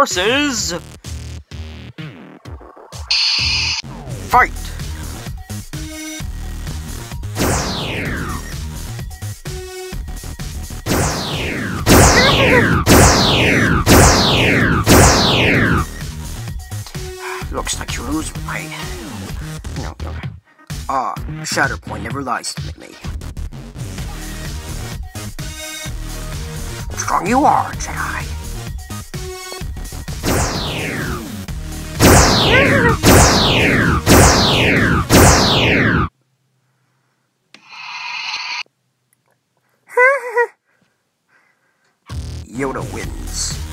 versus... Fight! Looks like you're losing, mate. No, no. Ah, Shatterpoint never lies to me. Strong you are, Jedi. Yoda wins.